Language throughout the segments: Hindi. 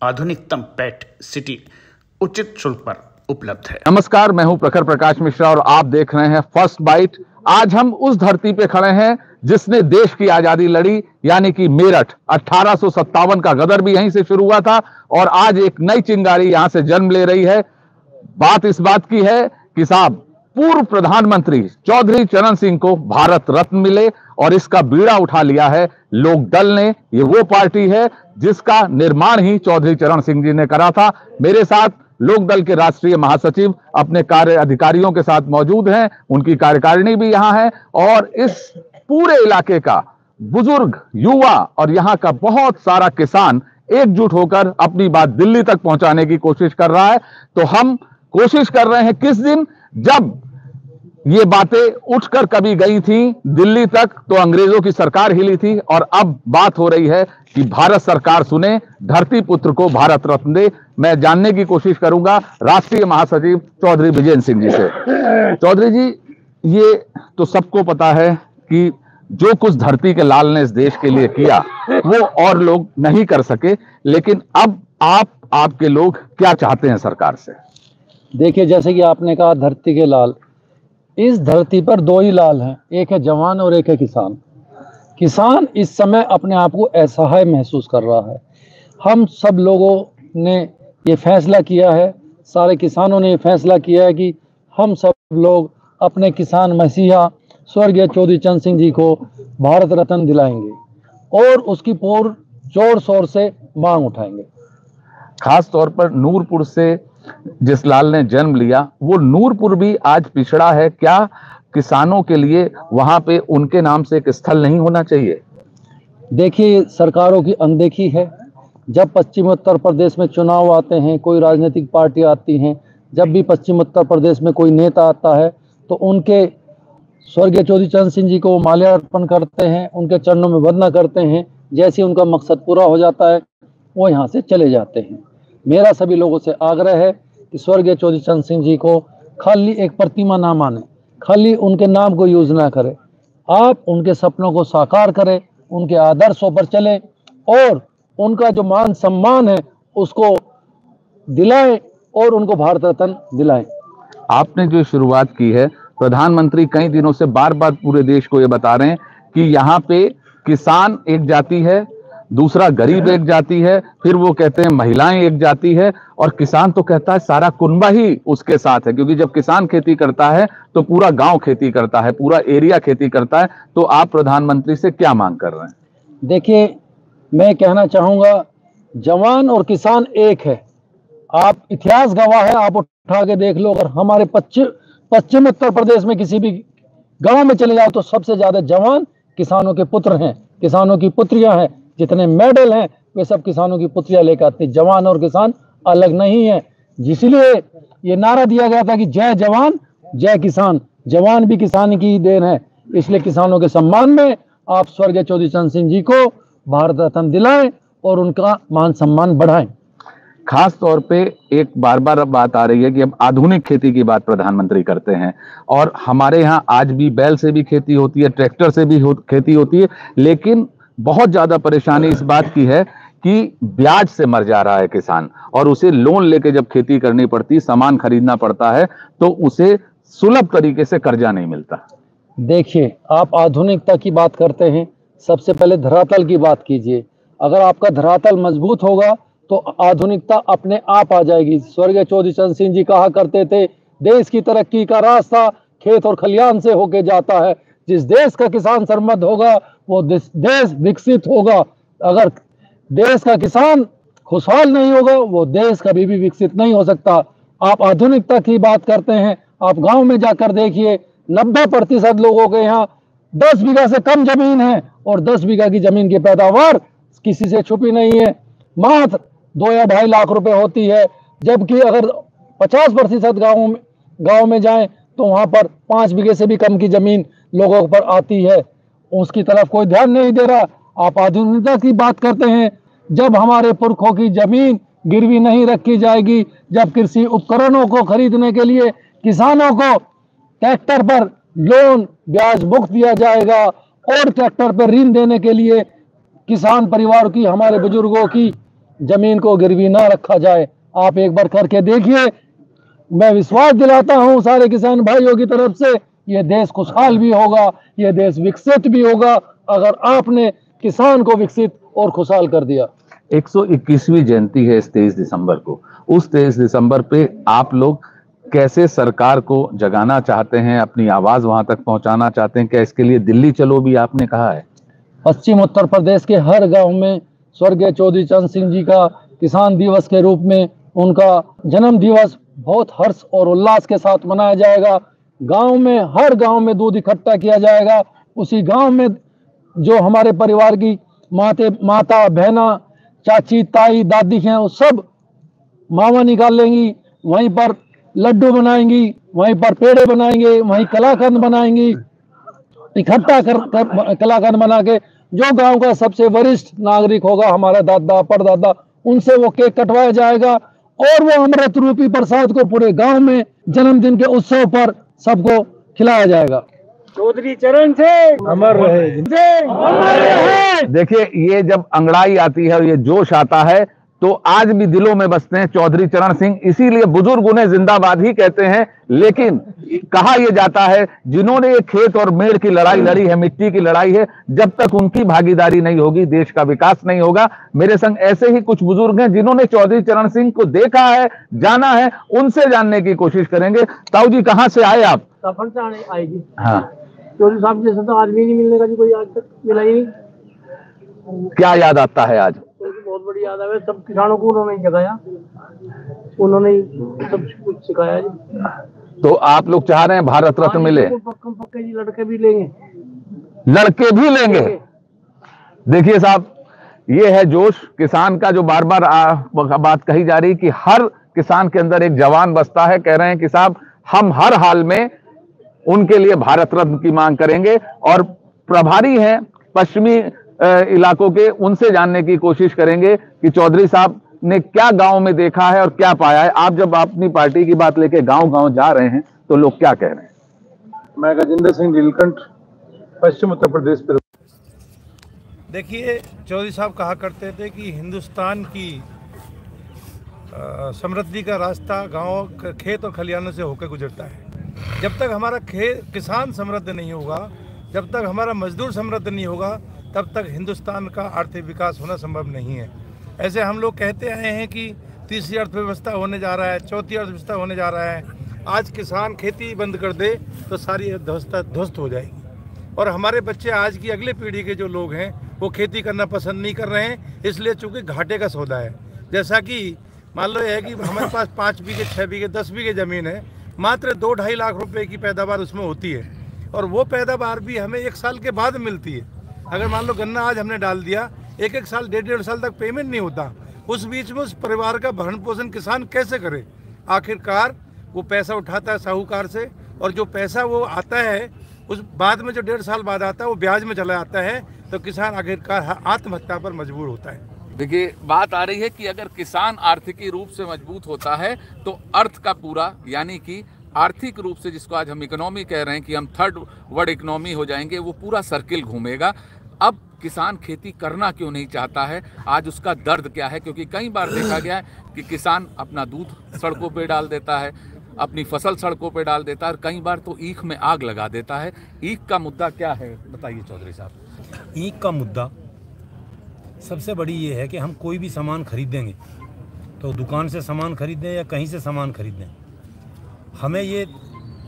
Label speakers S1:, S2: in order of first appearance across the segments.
S1: आधुनिकतम पेट सिटी उचित शुल्क पर उपलब्ध है।
S2: नमस्कार, मैं हूँ प्रखर प्रकाश मिश्रा और आप देख रहे हैं फ़र्स्ट बाइट। आज हम उस धरती पे खड़े हैं जिसने देश की आज़ादी लड़ी, यानी कि मेरठ। अठारह का गदर भी यहीं से शुरू हुआ था और आज एक नई चिंगारी यहाँ से जन्म ले रही है। बात इस बात की है कि साहब, पूर्व प्रधानमंत्री चौधरी चरण सिंह को भारत रत्न मिले और इसका बीड़ा उठा लिया है। लोक दल ने ये वो पार्टी है जिसका निर्माण ही चौधरी चरण सिंह जी ने करा था। मेरे साथ लोक दल के राष्ट्रीय महासचिव, अपने कार्य अधिकारियों के साथ मौजूद हैं, उनकी कार्यकारिणी भी यहाँ है और इस पूरे इलाके का बुज़ुर्ग, युवा और यहाँ का बहुत सारा किसान एकजुट होकर अपनी बात दिल्ली तक पहुँचाने की कोशिश कर रहा है। तो हम कोशिश कर रहे हैं किस दिन? जब ये बातें उठकर कभी गई थी दिल्ली तक तो अंग्रेज़ों की सरकार हिली थी और अब बात हो रही है कि भारत सरकार सुने, धरती पुत्र को भारत रत्न दे। मैं जानने की कोशिश करूँगा राष्ट्रीय महासचिव चौधरी विजय सिंह जी से। चौधरी जी, ये तो सबको पता है कि जो कुछ धरती के लाल ने इस देश के लिए किया, वो और लोग नहीं कर सके, लेकिन अब आप, आपके लोग क्या चाहते हैं सरकार से?
S3: देखिए, जैसे कि आपने कहा धरती के लाल इस धरती पर दो ही लाल हैं, एक है जवान और एक है किसान। किसान इस समय अपने आप को असहाय महसूस कर रहा है। हम सब लोगों ने ये फैसला किया है, सारे किसानों ने ये फैसला किया है कि हम सब लोग अपने किसान मसीहा स्वर्गीय चौधरी चंद सिंह जी को भारत रत्न दिलाएँगे और उसकी पूर्ण ज़ोर शोर से मांग उठाएँगे।
S2: खास तौर पर नूरपुर से जिस लाल ने जन्म लिया, वो नूरपुर भी आज पिछड़ा है। क्या किसानों के लिए वहाँ पे उनके नाम से एक स्थल नहीं होना चाहिए?
S3: देखिए, सरकारों की अनदेखी है। जब पश्चिम उत्तर प्रदेश में चुनाव आते हैं, कोई राजनीतिक पार्टी आती हैं, जब भी पश्चिम उत्तर प्रदेश में कोई नेता आता है तो उनके स्वर्गीय चौधरी चंद सिंह जी को माल्यार्पण करते हैं, उनके चरणों में वंदना करते हैं, जैसे उनका मकसद पूरा हो जाता है, वो यहाँ से चले जाते हैं। मेरा सभी लोगों से आग्रह है कि स्वर्गीय चौधरी चंद सिंह जी को खाली एक प्रतिमा ना माने, खाली उनके नाम को यूज़ ना करें। आप उनके सपनों को साकार करें, उनके आदर्शों पर चलें और उनका जो मान सम्मान है, उसको दिलाएँ और उनको भारत रत्न दिलाएँ।
S2: आपने जो शुरुआत की है, प्रधानमंत्री कई दिनों से बार बार पूरे देश को ये बता रहे हैं कि यहाँ पे किसान एक जाति है दूसरा गरीब एक जाति है, फिर वो कहते हैं महिलाएँ एक जाति है, और किसान तो कहता है सारा कुनबा ही उसके साथ है, क्योंकि जब किसान खेती करता है तो पूरा गाँव खेती करता है, पूरा एरिया खेती करता है तो आप प्रधानमंत्री से क्या मांग कर रहे हैं?
S3: देखिए, मैं कहना चाहूँगा, जवान और किसान एक है। आप इतिहास गवाह है, आप उठा के देख लो, अगर हमारे पश्चिम पश्चिम उत्तर प्रदेश में किसी भी गाँव में चले जाओ तो सबसे ज़्यादा जवान किसानों के पुत्र हैं, किसानों की पुत्रियाँ हैं। जितने मेडल हैं वे सब किसानों की पुत्रियाँ लेकर आते जवान और किसान अलग नहीं है। जिसलिए ये नारा दिया गया था कि जय जवान जय किसान। जवान भी किसान की देन है। इसलिए किसानों के सम्मान में आप स्वर्गीय चौधरी चंद सिंह जी को भारत रत्न दिलाएँ और उनका मान सम्मान बढ़ाएँ।
S2: खास तौर पे एक बार बार बात आ रही है कि अब आधुनिक खेती की बात प्रधानमंत्री करते हैं और हमारे यहाँ आज भी बैल से भी खेती होती है ट्रैक्टर से भी हो, खेती होती है लेकिन बहुत ज़्यादा परेशानी इस बात की है कि ब्याज से मर जा रहा है किसान और उसे लोन लेके जब खेती करनी पड़ती, सामान खरीदना पड़ता है तो उसे सुलभ तरीके से कर्जा नहीं मिलता।
S3: देखिए, आप आधुनिकता की बात करते हैं, सबसे पहले धरातल की बात कीजिए। अगर आपका धरातल मज़बूत होगा तो आधुनिकता अपने आप आ जाएगी। स्वर्गीय चौधरी चंद सिंह जी कहा करते थे, देश की तरक्की का रास्ता खेत और खलियान से होके जाता है। जिस देश का किसान सरमद होगा वो देश विकसित होगा। अगर देश का किसान खुशहाल नहीं होगा, वो देश कभी भी विकसित नहीं हो सकता। आप आधुनिकता की बात करते हैं, आप गाँव में जाकर देखिए, नब्बे प्रतिशत लोगों के यहाँ दस बीघा से कम ज़मीन है और दस बीघा की ज़मीन की पैदावार किसी से छुपी नहीं है। मात्र दो या ढाई लाख रुपए होती है। जबकि अगर पचास प्रतिशत गाँव में गाँव में जाए तो वहाँ पर पाँच बीघे से भी कम की ज़मीन लोगों पर आती है। उसकी तरफ़ कोई ध्यान नहीं दे रहा। आप आधुनिकता की बात करते हैं। जब हमारे पुरखों की ज़मीन गिरवी नहीं रखी जाएगी, जब कृषि उपकरणों को खरीदने के लिए किसानों को ट्रैक्टर पर लोन, ब्याज मुक्त दिया जाएगा और ट्रैक्टर पर ऋण देने के लिए किसान परिवार की, हमारे बुज़ुर्गों की ज़मीन को गिरवी ना रखा जाए। आप एक बार करके देखिए। मैं विश्वास दिलाता हूँ सारे किसान भाइयों की तरफ़ से ये देश खुशहाल भी होगा ये देश विकसित भी होगा अगर आपने किसान को विकसित और खुशहाल कर दिया।
S2: 121वीं जयंती है इस तेईस दिसंबर को। उस तेईस दिसंबर पे आप लोग कैसे सरकार को जगाना चाहते हैं अपनी आवाज़ वहाँ तक पहुंचाना चाहते हैं क्या इसके लिए दिल्ली चलो भी आपने कहा है?
S3: पश्चिम उत्तर प्रदेश के हर गाँव में स्वर्गीय चौधरी चरण सिंह जी का किसान दिवस के रूप में उनका जन्म दिवस बहुत हर्ष और उल्लास के साथ मनाया जाएगा। गाँव में हर गाँव में दूध इकट्ठा किया जाएगा। उसी गाँव में जो हमारे परिवार की माते माता बहना चाची ताई दादी हैं वो सब मावा निकाल लेंगी वहीं पर लड्डू बनाएँगी वहीं पर पेड़े बनाएँगे वहीं कलाकंद बनाएँगी। इकट्ठा कर, कर कलाकंद बना के जो गाँव का सबसे वरिष्ठ नागरिक होगा हमारा दादा परदादा उनसे वो केक कटवाया जाएगा और वो अमृत रूपी प्रसाद को पूरे गाँव में जन्मदिन के उत्सव पर सबको खिलाया जाएगा।
S4: चौधरी चरण से अमर रहे।
S2: देखिए ये जब अंगड़ाई आती है और ये जोश आता है तो आज भी दिलों में बसते हैं चौधरी चरण सिंह। इसीलिए बुज़ुर्ग उन्हें जिंदाबाद ही कहते हैं। लेकिन कहा यह जाता है जिन्होंने ये खेत और मेड़ की लड़ाई लड़ी है मिट्टी की लड़ाई है जब तक उनकी भागीदारी नहीं होगी देश का विकास नहीं होगा। मेरे संग ऐसे ही कुछ बुज़ुर्ग हैं जिन्होंने चौधरी चरण सिंह को देखा है जाना है उनसे जानने की कोशिश करेंगे। ताऊ जी कहाँ से आए आप?
S4: आएगी
S2: हाँ।
S4: चौधरी साहब जैसा तो आदमी नहीं मिलने का जी कोई आज तक मिला ही नहीं।
S2: क्या याद आता है आज?
S4: बहुत बड़ी याद है सब किसानों को उन्होंने जगाया। उन्होंने सब कुछ सिखाया जी।
S2: तो आप लोग चाह रहे हैं भारत रत्न मिले?
S4: पक्का पक्के जी लड़के भी लेंगे।
S2: लड़के भी लेंगे? देखिए साहब ये है जोश। किसान का जो बार बार आ, बात कही जा रही कि हर किसान के अंदर एक जवान बसता है। कह रहे हैं कि साहब हम हर हाल में उनके लिए भारत रत्न की मांग करेंगे। और प्रभारी हैं पश्चिमी इलाकों के उनसे जानने की कोशिश करेंगे कि चौधरी साहब ने क्या गाँव में देखा है और क्या पाया है। आप जब अपनी पार्टी की बात लेके गाँव गाँव जा रहे हैं तो लोग क्या कह रहे हैं?
S5: मैं गजेंद्र सिंह नीलकंठ पश्चिम उत्तर प्रदेश पे
S6: देखिए चौधरी साहब कहा करते थे कि हिंदुस्तान की समृद्धि का रास्ता गाँव खेत और खलिहानों से होकर गुजरता है। जब तक हमारा खेत किसान समृद्ध नहीं होगा जब तक हमारा मजदूर समृद्ध नहीं होगा तब तक हिंदुस्तान का आर्थिक विकास होना संभव नहीं है। ऐसे हम लोग कहते आए हैं कि तीसरी अर्थव्यवस्था होने जा रहा है, चौथी अर्थव्यवस्था होने जा रहा है। आज किसान खेती बंद कर दे तो सारी अर्थव्यवस्था ध्वस्त हो जाएगी। और हमारे बच्चे आज की अगली पीढ़ी के जो लोग हैं, वो खेती करना पसंद नहीं कर रहे हैं, इसलिए चूँकि घाटे का सौदा है। जैसा कि मान लो ये है कि हमारे पास पाँच बीघे छः बीघे, दस बीघे ज़मीन है, मात्र दो ढाई लाख रुपए की पैदावार उसमें होती है। और वो पैदावार भी हमें एक साल के बाद मिलती है। अगर मान लो गन्ना आज हमने डाल दिया, एक एक साल, डेढ़ डेढ़ साल तक पेमेंट नहीं होता। उस बीच में उस परिवार का भरण पोषण किसान कैसे करे? आखिरकार वो पैसा उठाता है साहूकार से, और जो पैसा वो आता है, उस बाद में जो डेढ़ साल बाद आता है, वो ब्याज में चला जाता है तो किसान आखिरकार आत्महत्या पर मजबूर होता है।
S7: देखिए, बात आ रही है कि अगर किसान आर्थिकी रूप से मज़बूत होता है तो अर्थ का पूरा, यानी कि आर्थिक रूप से जिसको आज हम इकोनॉमी कह रहे हैं कि हम थर्ड वर्ल्ड इकोनॉमी हो जाएँगे, वो पूरा सर्किल घूमेगा। अब किसान खेती करना क्यों नहीं चाहता है? आज उसका दर्द क्या है? क्योंकि कई बार देखा गया है कि किसान अपना दूध सड़कों पे डाल देता है, अपनी फ़सल सड़कों पे डाल देता है और कई बार तो ईख में आग लगा देता है। ईख का मुद्दा क्या है? बताइए चौधरी साहब।
S8: ईख का मुद्दा सबसे बड़ी ये है कि हम कोई भी सामान खरीदेंगे तो दुकान से सामान खरीदें या कहीं से सामान खरीदें, हमें ये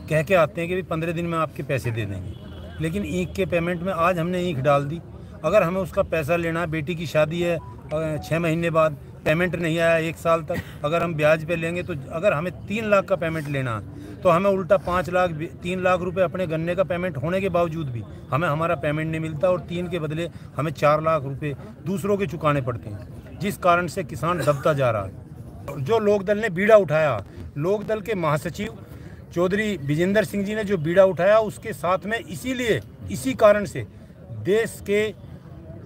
S8: कह के आते हैं कि भाई पंद्रह दिन में आपके पैसे दे देंगे। लेकिन ईख के पेमेंट में आज हमने ईख डाल दी। अगर हमें उसका पैसा लेना है, बेटी की शादी है छः महीने बाद पेमेंट नहीं आया एक साल तक, अगर हम ब्याज पे लेंगे तो अगर हमें तीन लाख का पेमेंट लेना है तो हमें उल्टा पाँच लाख तीन लाख रुपए अपने गन्ने का पेमेंट होने के बावजूद भी हमें हमारा पेमेंट नहीं मिलता और तीन के बदले हमें चार लाख रुपए दूसरों के चुकाने पड़ते हैं, जिस कारण से किसान दबता जा रहा है। जो लोकदल ने बीड़ा उठाया, लोकदल के महासचिव चौधरी विजेंद्र सिंह जी ने जो बीड़ा उठाया उसके साथ में इसीलिए इसी कारण से देश के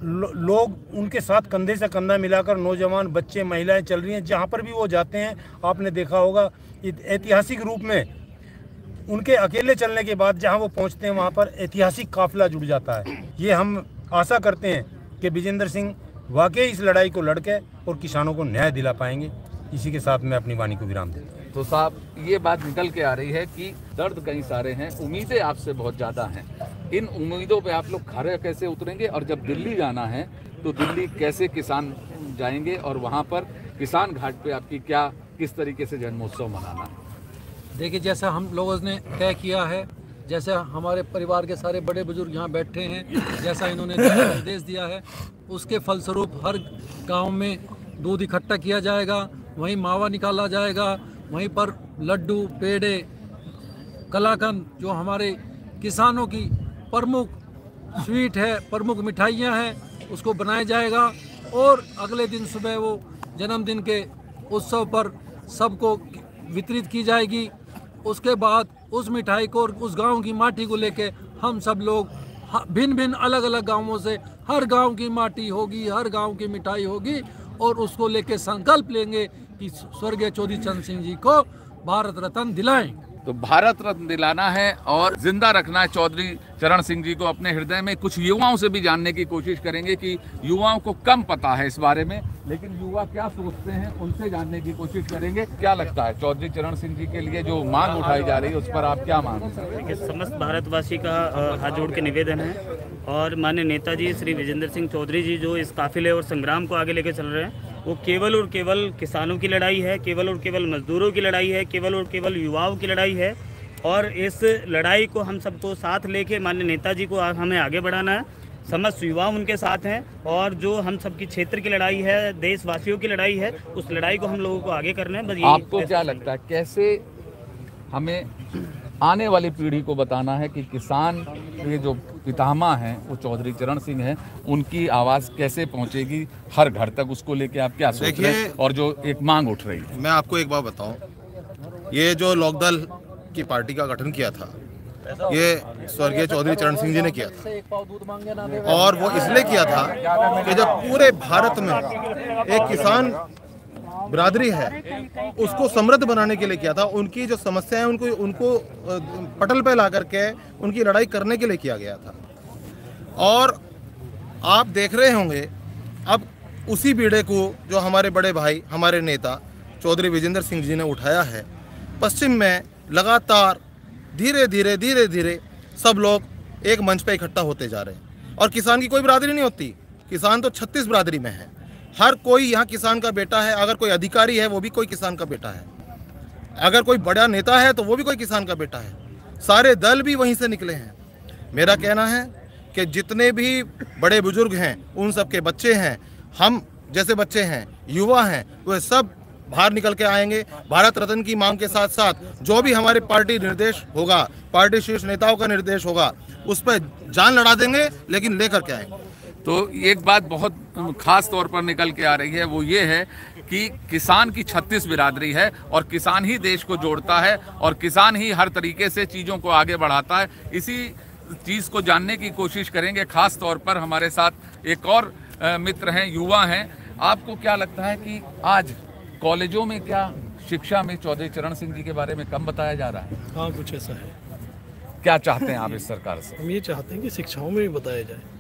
S8: लो, लोग उनके साथ कंधे से कंधा मिलाकर नौजवान बच्चे महिलाएँ चल रही हैं। जहाँ पर भी वो जाते हैं आपने देखा होगा ऐतिहासिक रूप में उनके अकेले चलने के बाद जहाँ वो पहुँचते हैं वहाँ पर ऐतिहासिक काफिला जुड़ जाता है। ये हम आशा करते हैं कि विजेंद्र सिंह वाकई इस लड़ाई को लड़के और किसानों को न्याय दिला पाएँगे। इसी के साथ मैं अपनी वाणी को विराम देता हूँ।
S2: तो साहब, ये बात निकल के आ रही है कि दर्द कई सारे हैं, उम्मीदें आपसे बहुत ज़्यादा हैं। इन उम्मीदों पे आप लोग खड़े कैसे उतरेंगे? और जब दिल्ली जाना है तो दिल्ली कैसे किसान जाएँगे? और वहाँ पर किसान घाट पे आपकी क्या, किस तरीके से जन्मोत्सव मनाना है?
S3: देखिए, जैसा हम लोगों ने तय किया है, जैसे हमारे परिवार के सारे बड़े बुज़ुर्ग यहाँ बैठे हैं, जैसा इन्होंने निर्देश दिया है, उसके फलस्वरूप हर गाँव में दूध इकट्ठा किया जाएगा, वहीं मावा निकाला जाएगा वहीं पर लड्डू, पेड़े, कलाकंद जो हमारे किसानों की प्रमुख स्वीट है, प्रमुख मिठाइयाँ हैं, उसको बनाया जाएगा और अगले दिन सुबह वो जन्मदिन के उत्सव पर सबको वितरित की जाएगी। उसके बाद उस मिठाई को और उस गाँव की माटी को लेके हम सब लोग भिन्न भिन्न अलग अलग गाँवों से हर गाँव की माटी होगी, हर गाँव की मिठाई होगी और उसको लेके संकल्प लेंगे कि स्वर्गीय चौधरी चंद सिंह जी को भारत रत्न दिलाएँ
S2: तो भारत रत्न दिलाना है और ज़िंदा रखना है चौधरी चरण सिंह जी को अपने हृदय में। कुछ युवाओं से भी जानने की कोशिश करेंगे कि युवाओं को कम पता है इस बारे में लेकिन युवा क्या सोचते हैं उनसे जानने की कोशिश करेंगे। क्या लगता है चौधरी चरण सिंह जी के लिए जो मांग उठाई जा रही है उस पर आप क्या मांग
S9: देखिए समस्त भारतवासी का हाथ जोड़ के निवेदन है और मान्य नेताजी श्री विजेंद्र सिंह चौधरी जी जो इस काफिले और संग्राम को आगे लेकर चल रहे हैं वो केवल और केवल किसानों की लड़ाई है केवल और केवल मजदूरों की लड़ाई है केवल और केवल युवाओं की लड़ाई है। और इस लड़ाई को हम सबको साथ लेके मान्य नेताजी को हमें आगे बढ़ाना है। समस्त युवा उनके साथ हैं और जो हम सबकी क्षेत्र की लड़ाई है देशवासियों की लड़ाई है उस लड़ाई को हम लोगों को आगे करना है। बस
S2: आपको क्या लगता है कैसे हमें आने वाली पीढ़ी को बताना है कि किसान के जो पितामा हैं वो चौधरी चरण सिंह हैं उनकी आवाज़ कैसे पहुंचेगी हर घर तक उसको लेके आप क्या सोच रहे हैं? और जो एक मांग उठ रही है।
S10: मैं आपको एक बात बताऊँ। ये जो लोकदल की पार्टी का गठन किया था ये स्वर्गीय चौधरी चरण सिंह जी ने किया था। और वो इसलिए किया था कि जब पूरे भारत में एक किसान बिरादरी है। उसको समृद्ध बनाने के लिए किया था। उनकी जो समस्या है, उनको उनको पटल पर ला करके उनकी लड़ाई करने के लिए किया गया था। और आप देख रहे होंगे, अब उसी बीड़े को जो हमारे बड़े भाई, हमारे नेता चौधरी विजेंद्र सिंह जी ने उठाया है, पश्चिम में लगातार धीरे धीरे धीरे धीरे सब लोग एक मंच पर इकट्ठा होते जा रहे हैं। और किसान की कोई बरादरी नहीं होती। किसान तो छत्तीस बरादरी में है। हर कोई यहाँ किसान का बेटा है, अगर कोई अधिकारी है, वो भी कोई किसान का बेटा है। अगर कोई बड़ा नेता है तो वो भी कोई किसान का बेटा है। सारे दल भी वहीं से निकले हैं। मेरा कहना है कि जितने भी बड़े बुज़ुर्ग हैं, उन सब के बच्चे हैं, हम जैसे बच्चे हैं, युवा हैं, वे सब बाहर निकल के आएँगे। भारत रत्न की मांग के साथ साथ जो भी हमारे पार्टी निर्देश होगा, पार्टी शीर्ष नेताओं का निर्देश होगा, उस पर जान लड़ा देंगे, लेकिन लेकर के आएँगे।
S2: तो एक बात बहुत खास तौर पर निकल के आ रही है वो ये है कि किसान की छत्तीस बिरादरी है और किसान ही देश को जोड़ता है और किसान ही हर तरीके से चीज़ों को आगे बढ़ाता है। इसी चीज़ को जानने की कोशिश करेंगे। खास तौर पर हमारे साथ एक और मित्र हैं युवा हैं। आपको क्या लगता है कि आज कॉलेजों में क्या शिक्षा में चौधरी चरण सिंह जी के बारे में कम बताया जा रहा है?
S11: हाँ कुछ ऐसा है।
S2: क्या चाहते हैं आप इस सरकार से?
S11: हम ये चाहते हैं कि शिक्षाओं में भी बताया जाए।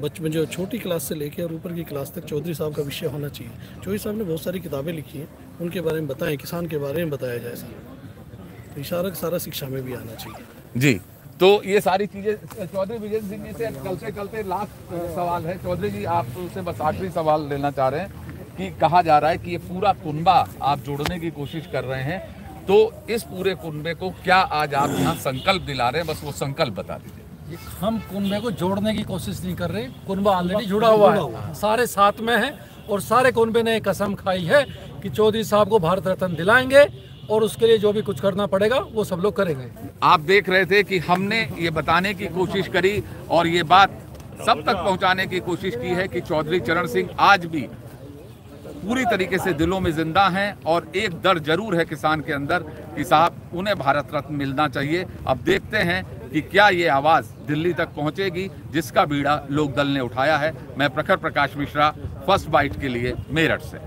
S11: बचपन जो छोटी क्लास से लेकर और ऊपर की क्लास तक चौधरी साहब का विषय होना चाहिए। चौधरी साहब ने बहुत सारी किताबें लिखी हैं, उनके बारे में बताएँ, किसान के बारे में बताया जाए सर। तो इशारा सारा शिक्षा में भी आना चाहिए।
S2: जी तो ये सारी चीज़ें, चौधरी विजय सिंह जी से चलते चलते लास्ट सवाल है। चौधरी जी, आप से बस आखिरी सवाल लेना चाह रहे हैं कि कहा जा रहा है कि ये पूरा कुनबा आप जोड़ने की कोशिश कर रहे हैं। तो इस पूरे कुनबे को क्या आज आप यहाँ संकल्प दिला रहे हैं? बस वो संकल्प बता दीजिए।
S3: हम कुनबे को जोड़ने की कोशिश नहीं कर रहे। कुनबा ऑलरेडी जुड़ा हुआ है। सारे साथ में है और सारे कुनबे ने कसम खाई है कि चौधरी साहब को भारत रत्न दिलाएँगे और उसके लिए जो भी कुछ करना पड़ेगा वो सब लोग करेंगे।
S2: आप देख रहे थे कि हमने ये बताने की कोशिश करी और ये बात सब तक पहुँचाने की कोशिश की है कि चौधरी चरण सिंह आज भी पूरी तरीके से दिलों में ज़िंदा हैं और एक डर ज़रूर है किसान के अंदर कि साहब उन्हें भारत रत्न मिलना चाहिए। अब देखते हैं कि क्या ये आवाज़ दिल्ली तक पहुंचेगी, जिसका बीड़ा लोकदल ने उठाया है। मैं प्रखर प्रकाश मिश्रा, फ़र्स्ट बाइट के लिए मेरठ से।